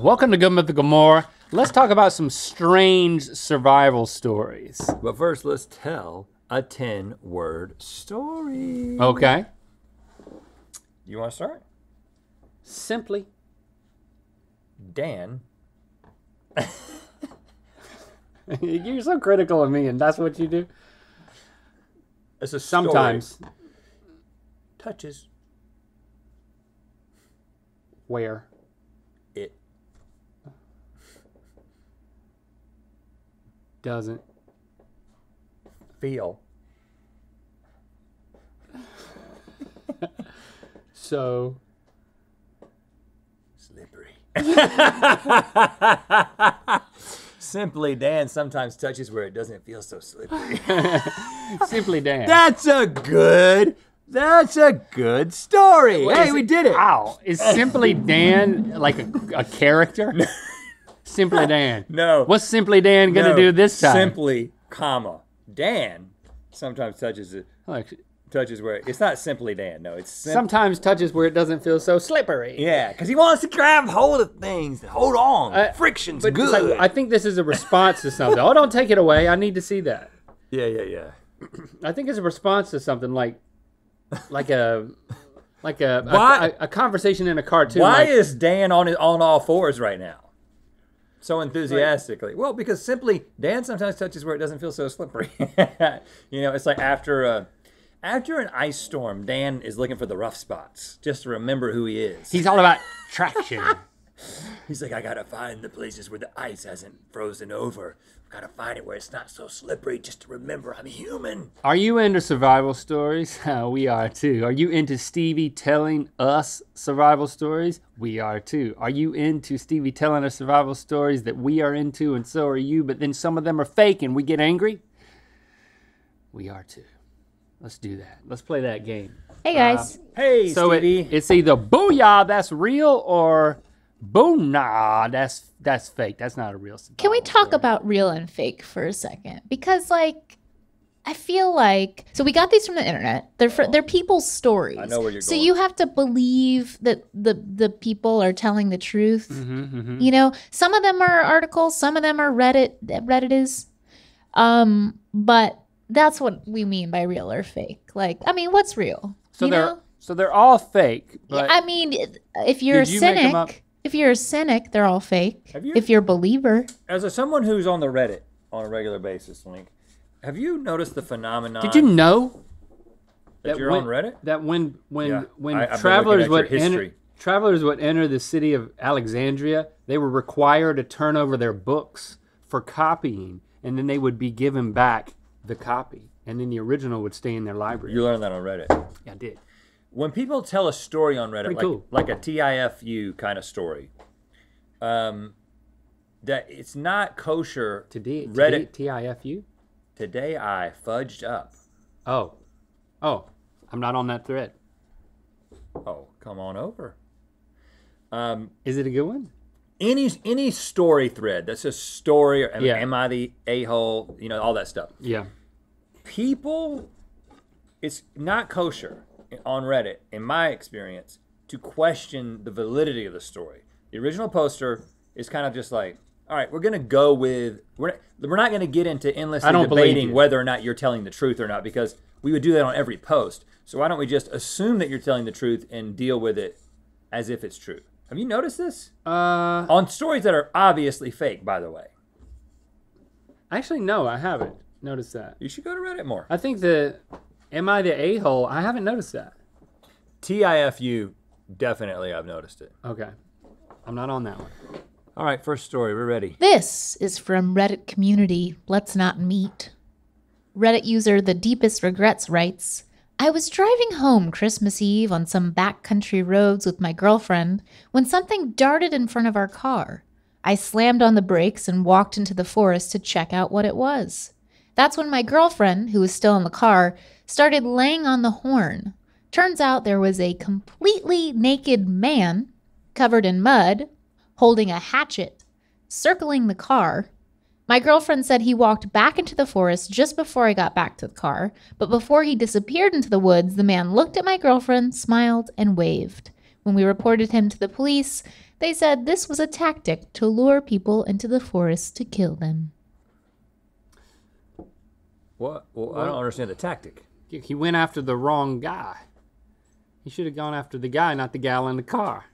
Welcome to Good Mythical More. Let's talk about some strange survival stories. But first, let's tell a 10 word story. Okay. You want to start? Simply. Dan. You're so critical of me, and that's what you do? It's a story. Sometimes. touches Where? it. Doesn't. Feel. So. Slippery. Simply, Dan sometimes touches where it doesn't feel so slippery. Simply Dan. That's a good. That's a good story. Wait, hey, we it- did it. Ow. Is Simply Dan like a, a character? Simply Dan. No. What's Simply Dan gonna No, do this time? Simply, comma. Dan sometimes touches it. Like, Touches where it's not simply Dan. No, it's sometimes touches where it doesn't feel so slippery. yeah, because he wants to grab hold of things. Hold on. Uh, Friction's good. like, I think this is a response to something. Oh, don't take it away. I need to see that. yeah, yeah, yeah. I think it's a response to something like, like a, like a, a- Why- a, a conversation in a cartoon. Why like, is Dan on his, on all fours right now? So enthusiastically. Well, because simply Dan sometimes touches where it doesn't feel so slippery. you know, it's like after a after an ice storm, Dan is looking for the rough spots just to remember who he is. he's all about traction. He's like, I gotta find the places where the ice hasn't frozen over. I Gotta find it where it's not so slippery just to remember I'm human. Are you into survival stories? Uh, we are too. Are you into Stevie telling us survival stories? We are too. Are you into Stevie telling us survival stories that we are into and so are you, but then some of them are fake and we get angry? We are too. Let's do that. Let's play that game. Hey guys. Hey, So it, it's either booyah, that's real, or boonah, that's that's fake. That's not a real survival Can we talk about real and fake for a second? Because like I feel like so we got these from the internet. They're fr- they're people's stories. I know where you're so going. you have to believe that the the people are telling the truth. Mhm, mhm. You know, some of them are articles, some of them are Reddit Reddit is. Um, but that's what we mean by real or fake. Like, I mean, what's real? So you they're know? so they're all fake. But I mean, if you're Did a you make 'em up? cynic, if you're a cynic, they're all fake. Have you- If you're a believer, As a someone who's on the Reddit on a regular basis, Link, have you noticed the phenomenon did you know that, you're when, on Reddit? That when when Yeah, when I- travelers would enter, travelers would enter the city of Alexandria, they were required to turn over their books for copying, and then they would be given back the copy, and then the original would stay in their library. You learned that on Reddit. yeah, I did. When people tell a story on Reddit, like, cool. like a TIFU kind of story, um, that it's not kosher. Today, Reddit. TIFU. Today I fudged up. Oh, oh, I'm not on that thread. Oh, come on over. Um, Is it a good one? any any story thread that's a story or am, Yeah. am I the a hole? You know all that stuff. Yeah. people it's not kosher on reddit in my experience to question the validity of the story. The original poster is kind of just like all right we're gonna go with we're not, we're not gonna get into endlessly I don't believe debating whether or not you're telling the truth or not because we would do that on every post. So why don't we just assume that you're telling the truth and deal with it as if it's true? Have you noticed this? Uh, on stories that are obviously fake by the way. Actually, no, I haven't noticed that. you should go to reddit more. I think the am I the a hole? I haven't noticed that. tifu definitely i've noticed it Okay, I'm not on that one. All right, first story. We're ready. This is from Reddit community Let's Not Meet. Reddit user The Deepest Regrets writes I was driving home Christmas Eve on some backcountry roads with my girlfriend when something darted in front of our car. I slammed on the brakes and walked into the forest to check out what it was. That's when my girlfriend, who was still in the car, started laying on the horn. Turns out there was a completely naked man, covered in mud, holding a hatchet, circling the car. My girlfriend said he walked back into the forest just before I got back to the car, but before he disappeared into the woods, the man looked at my girlfriend, smiled, and waved. When we reported him to the police, They said this was a tactic to lure people into the forest to kill them. What? Well, I don't understand the tactic. He went after the wrong guy. He should have gone after the guy, not the gal in the car.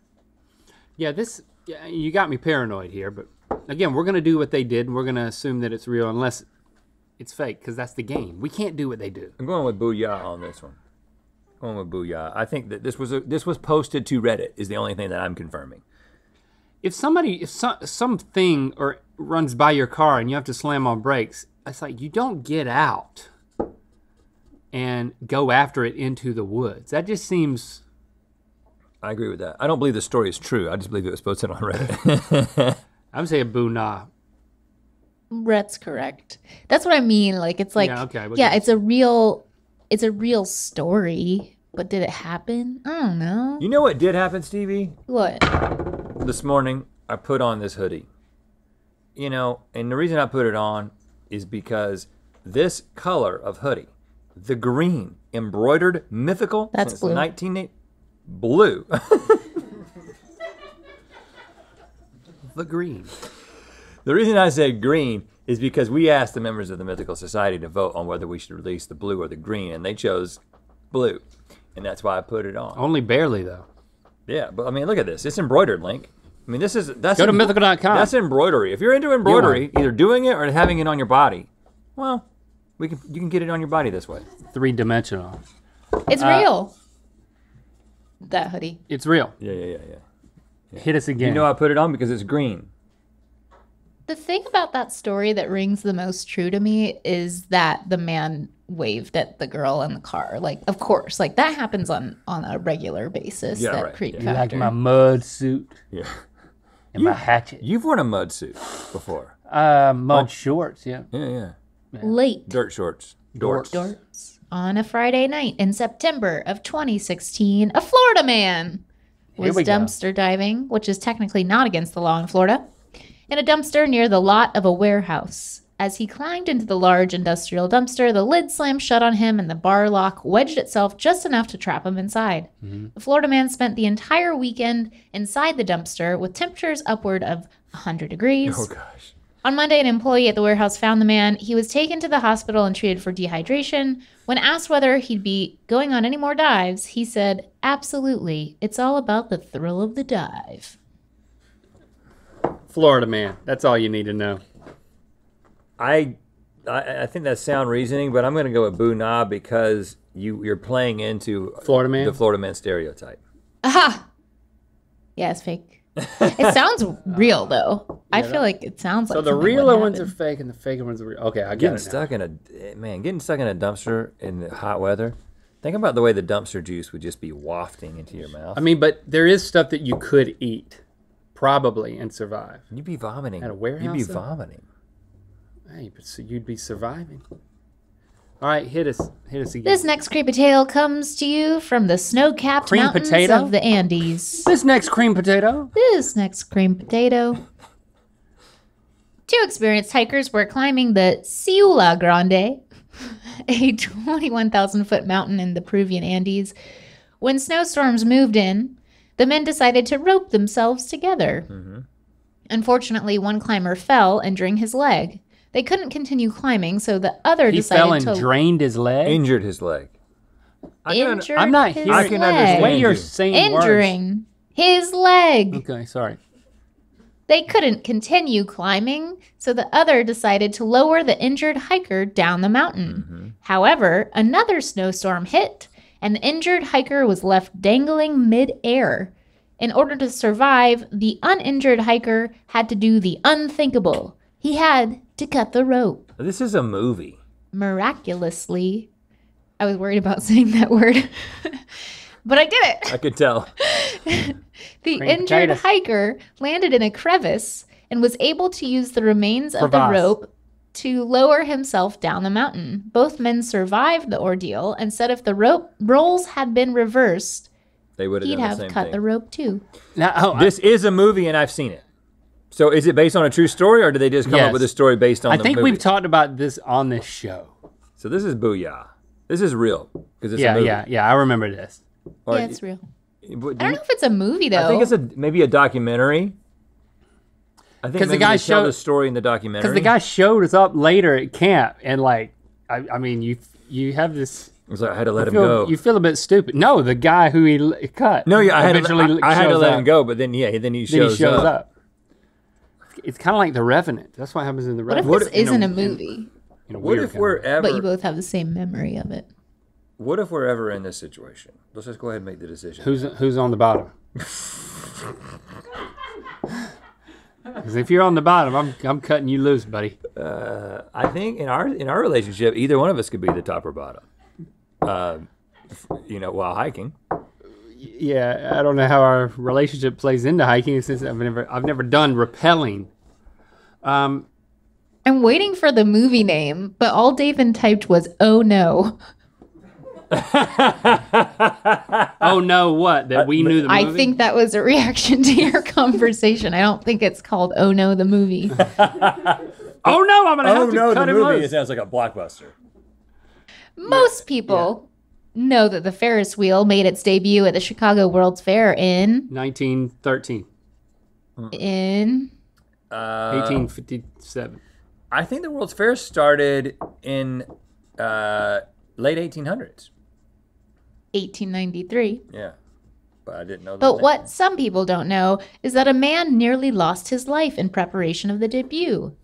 Yeah, this yeah, you got me paranoid here, but again, we're gonna do what they did, and we're gonna assume that it's real unless it's fake, because that's the game. We can't do what they do. I'm going with Booyah on this one. Going with Booyah. I think that this was a, this was posted to Reddit. Is the only thing that I'm confirming. If somebody, if some, something or runs by your car and you have to slam on brakes, it's like you don't get out and go after it into the woods. That just seems I agree with that. I don't believe the story is true. I just believe it was posted on Reddit. I'm saying boo nah. Rhett's correct. That's what I mean. Like it's like Yeah, okay, but yeah, it's a real it's a real story. But did it happen? I don't know. you know what did happen, Stevie? What? This morning I put on this hoodie. You know, and the reason I put it on is because this color of hoodie, the green embroidered mythical That's since blue. 19 blue. The green. The reason I said green is because we asked the members of the Mythical Society to vote on whether we should release the blue or the green, and they chose blue. And that's why I put it on. Only barely though. Yeah, but I mean, look at this. It's embroidered, Link. I mean, this is that's Go to em- mythical.com. That's embroidery. If you're into embroidery, either doing it or having it on your body, well, we can you can get it on your body this way. Three dimensional. It's Uh, real. That hoodie. It's real. Yeah, yeah, yeah, yeah. Hit us again. You know I put it on because it's green. The thing about that story that rings the most true to me is that the man waved at the girl in the car. Like, of course, like that happens on on a regular basis. Yeah, that right, creep yeah. you like my mud suit Yeah. And my hatchet. You've worn a mud suit before. Uh, mud shorts. Yeah. Yeah, yeah. Late Dirt shorts. Dorts. dorks. On a Friday night in September of 2016, a Florida man was we go. dumpster diving, which is technically not against the law in Florida, in a dumpster near the lot of a warehouse. As he climbed into the large industrial dumpster, the lid slammed shut on him and the bar lock wedged itself just enough to trap him inside. Mm-hmm. The Florida man spent the entire weekend inside the dumpster with temperatures upward of 100 degrees. Oh gosh. On Monday, an employee at the warehouse found the man. He was taken to the hospital and treated for dehydration. When asked whether he'd be going on any more dives, he said, Absolutely. It's all about the thrill of the dive. Florida man. That's all you need to know. I, I I think that's sound reasoning, but I'm going to go with Boo Nah because you you're playing into Florida man. the Florida man stereotype. Aha! Yeah, it's fake. it sounds real, though. I feel like it sounds like so the something would realer ones are fake and the fake ones are real. Okay, I get Getting it. Now. stuck in a man, getting stuck in a dumpster in the hot weather. Think about the way the dumpster juice would just be wafting into your mouth. I mean, but there is stuff that you could eat, probably, and survive. you'd be vomiting. At a warehouse. You'd be though? vomiting. Hey, but so you'd be surviving. All right, hit us, hit us again. This next creepy tale comes to you from the snow-capped Cream mountains potato? of the Andes. This next cream potato. This next cream potato. Two experienced hikers were climbing the Siula Grande, a 21,000 foot mountain in the Peruvian Andes. When snowstorms moved in, the men decided to rope themselves together. Mm-hmm. Unfortunately, one climber fell, injuring his leg. They couldn't continue climbing, so the other He decided fell and to drained his leg. Injured his leg. I can- injure I'm not his hearing- I can leg. understand the way you're you. saying words. Injuring his leg. Okay, sorry. They couldn't continue climbing, so the other decided to lower the injured hiker down the mountain. Mm-hmm. However, another snowstorm hit, and the injured hiker was left dangling mid-air. In order to survive, the uninjured hiker had to do the unthinkable. He had to cut the rope. This is a movie. Miraculously, I was worried about saying that word, but I did it. I could tell. The Cream injured potatoes. hiker landed in a crevice and was able to use the remains of the rope to lower himself down the mountain. Both men survived the ordeal and said if the rope roles had been reversed, They would have he'd done the cut thing. the rope too. Now, oh, I- This is a movie, and I've seen it. So, is it based on a true story, or did they just come Yes. up with a story based on I the think movie? we've talked about this on this show. so this is Booyah. This is real because it's a Yeah, movie. yeah, yeah. I remember this. Or yeah, it's real. But I don't know if it's a movie though. I think it's a maybe a documentary. I think 'Cause the guy they tell showed- the story in the documentary. Because the guy showed us up later at camp, and like, I, I mean, you you have this. It was like, I had to let him Feel, go. You feel a bit stupid. No, the guy who he cut. no, yeah, I had to, I, I had to let up. him go, but then yeah, then he Then he shows up. up. It's kind of like the Revenant. That's what happens in the Revenant. what if Revenant. this isn't a in- movie, in a What if we're ever? but you both have the same memory of it? What if we're ever in this situation? Let's just go ahead and make the decision. Who's who's on the bottom? Because if you're on the bottom, I'm I'm cutting you loose, buddy. Uh, I think in our in our relationship, either one of us could be the top or bottom. Uh, you know, while hiking. Yeah, I don't know how our relationship plays into hiking since I've never I've never done rappelling. Um, I'm waiting for the movie name, but all David typed was "Oh no." oh no, what that we knew the movie? I think that was a reaction to your conversation. I don't think it's called "Oh no" the movie. Oh no, I'm gonna Oh have to no, the cut him movie! It sounds like a blockbuster. Most people know that the Ferris wheel made its debut at the Chicago World's Fair in 1913, in Uh, 1857. I think the World's Fair started in uh, late 1800s. 1893. Yeah, but I didn't know. That. But that. what some people don't know is that a man nearly lost his life in preparation of the debut.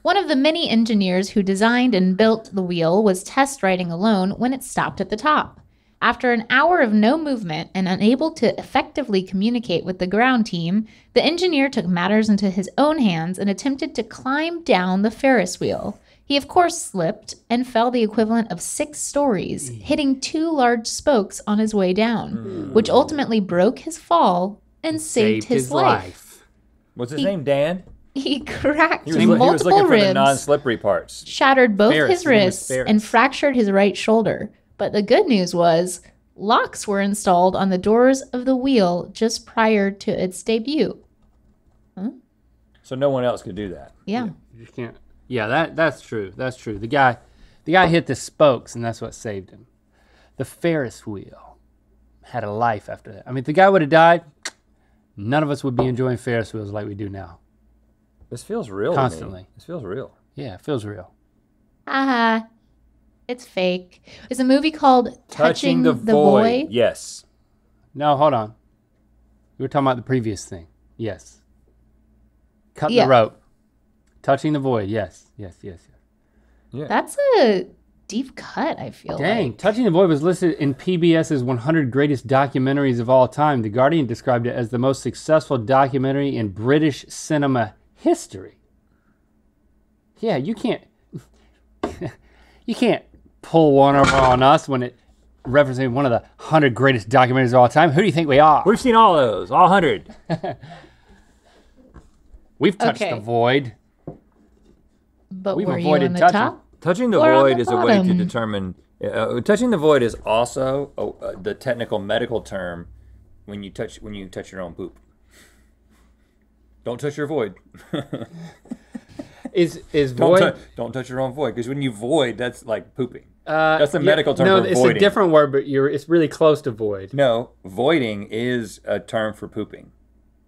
One of the many engineers who designed and built the wheel was test riding alone when it stopped at the top. After an hour of no movement and unable to effectively communicate with the ground team, the engineer took matters into his own hands and attempted to climb down the Ferris wheel. He, of course, slipped and fell the equivalent of six stories, mm. hitting two large spokes on his way down, mm. which ultimately broke his fall and saved, his, life. What's his name? Dan. He cracked He was, he was multiple looking for the ribs, non-slippery parts. shattered both Ferris, his his wrists, and fractured his right shoulder. But the good news was locks were installed on the doors of the wheel just prior to its debut. Hmm? So no one else could do that. Yeah. You just can't. Yeah, that that's true. That's true. The guy, the guy hit the spokes, and that's what saved him. The Ferris wheel had a life after that. I mean, if the guy would have died, none of us would be enjoying Ferris wheels like we do now. This feels real. to me. Constantly. This feels real. Yeah, it feels real. Haha. It's fake. It's a movie called Touching, the, Void. Yes. No, hold on. We were talking about the previous thing. Yes. Cut Yeah. the rope. Touching the void. Yes. Yes. Yes. yes. That's a deep cut, I feel Dang, like. Touching the Void was listed in PBS's 100 Greatest Documentaries of All Time. The Guardian described it as the most successful documentary in British cinema history. Yeah, you can't you can't pull one over on us when it representing one of the 100 greatest documentaries of all time. Who do you think we are? We've seen all those, all hundred. We've touched Okay. the void. But We've were you avoided on the touching. top? Touching the Or void the is a way to determine. Uh, touching the void is also uh, uh, the technical medical term when you touch when you touch your own poop. Don't touch your void. Is is Don't, void don't touch your own void because when you void, that's like pooping. uh, that's the medical term No, it's voiding. a different word, but you're it's really close to void. No, voiding is a term for pooping.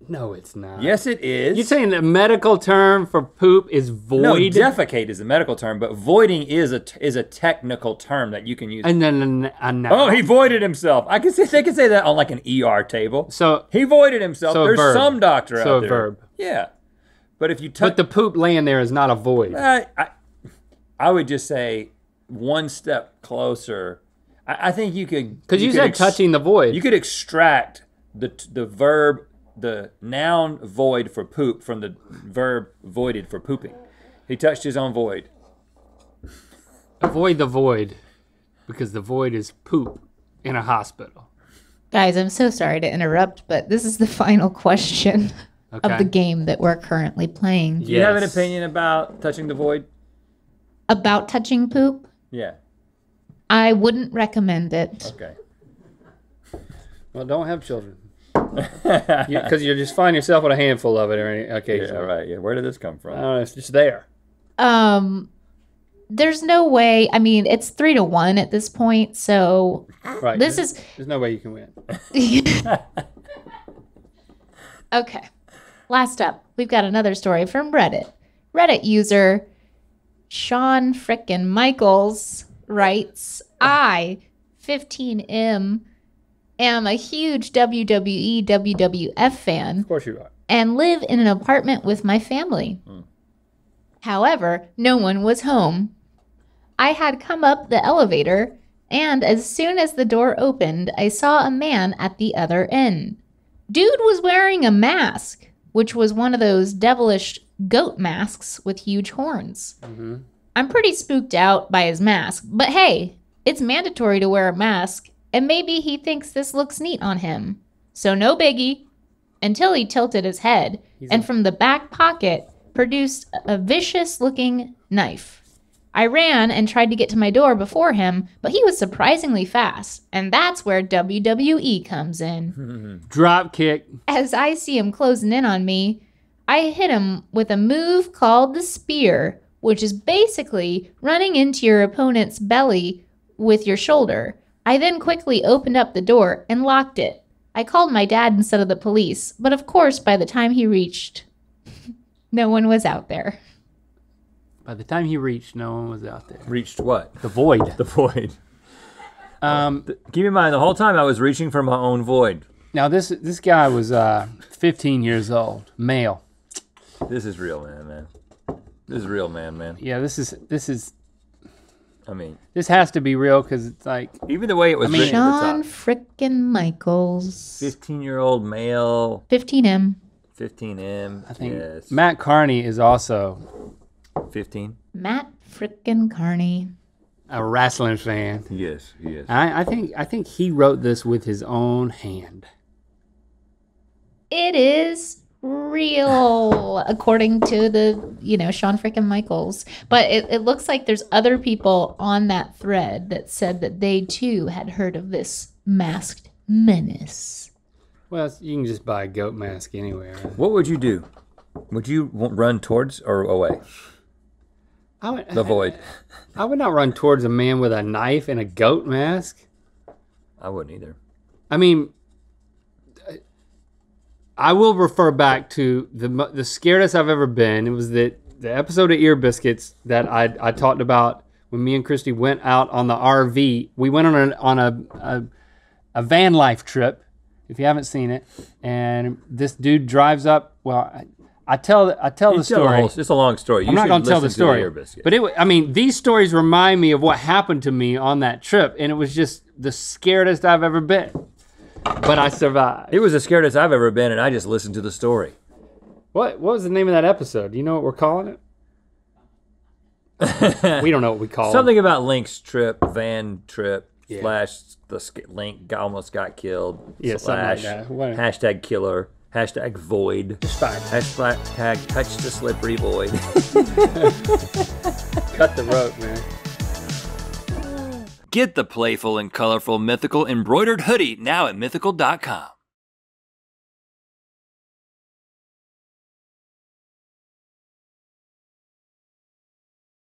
No, it's not. Yes, it is. You're saying the medical term for poop is void? no, defecate is the medical term, but voiding is a is a technical term that you can use. and then a noun. oh, he voided himself. I can say they can say that on like an ER table. So, He voided himself. So a There's some doctor So out a there. verb. Yeah, but if you touch, but the poop laying there is not a void. I, I, I would just say one step closer. I, I think you could Because you, could said ex- touching the void. You could extract the the verb, the noun void for poop from the verb voided for pooping. He touched his own void. avoid the void because the void is poop in a hospital. Guys, I'm so sorry to interrupt, but this is the final question Okay. of the game that we're currently playing. Do you have an opinion about touching the void? About touching poop, Yeah. I wouldn't recommend it. Okay. Well, don't have children. Because you, will just find yourself with a handful of it or any Yeah. Right. Yeah. Where did this come from? I don't know, it's just there. Um, there's no way. I mean, it's three to one at this point. So Right. this there's, is There's no way you can win. okay. Last up, we've got another story from Reddit. Reddit user Sean Frickin' Michaels writes I, 15M, am a huge WWE WWF fan Of course you are. and live in an apartment with my family. Hmm. However, no one was home. I had come up the elevator, and as soon as the door opened, I saw a man at the other end. Dude was wearing a mask, which was one of those devilish goat masks with huge horns. Mm-hmm. I'm pretty spooked out by his mask, but hey, it's mandatory to wear a mask, and maybe he thinks this looks neat on him. So no biggie until he tilted his head and from the back pocket produced a vicious looking knife. I ran and tried to get to my door before him, but he was surprisingly fast, and that's where WWE comes in. Drop kick. As I see him closing in on me, I hit him with a move called the spear, which is basically running into your opponent's belly with your shoulder. I then quickly opened up the door and locked it. I called my dad instead of the police, but of course, by the time he reached, no one was out there. By the time he reached, no one was out there. Reached what? The void. The void. Um, Keep in mind, the whole time I was reaching for my own void. now this this guy was uh, 15 years old, male. This is real, man, man. This is real, man, man. Yeah, this is this is I mean, this has to be real because it's like even the way it was I mean- written Sean at the top. frickin' Michaels. 15 year old male, 15M. 15M. I think yes. Matt Carney is also 15. Matt frickin' Carney. a wrestling fan. Yes, yes. I, I think I think he wrote this with his own hand. It is real, according to the, you know, Sean frickin' Michaels. But it, it looks like there's other people on that thread that said that they too had heard of this masked menace. Well, you can just buy a goat mask anywhere. What would you do? Would you run towards or away? I would, The void. I would not run towards a man with a knife and a goat mask. I wouldn't either. I mean, I will refer back to the the scaredest I've ever been. It was that the episode of Ear Biscuits that I I talked about when me and Christy went out on the RV. We went on a on a a, a van life trip. If you haven't seen it, and this dude drives up. Well, I, tell I tell the tell story. whole- it's a long story. You I'm not going to tell the story, Biscuit. but it. I mean, these stories remind me of what happened to me on that trip, and it was just the scaredest I've ever been. But I survived. it was the scariest I've ever been, and I just listened to the story. What What was the name of that episode? Do you know what we're calling it? we don't know what we call it. Something about Link's trip, van trip, Yeah. slash the Link almost got killed. Yeah, something like. Hashtag killer, hashtag void, it. Fine. hashtag touch the slippery void. Cut the rope, man. Get the playful and colorful mythical embroidered hoodie now at mythical.com.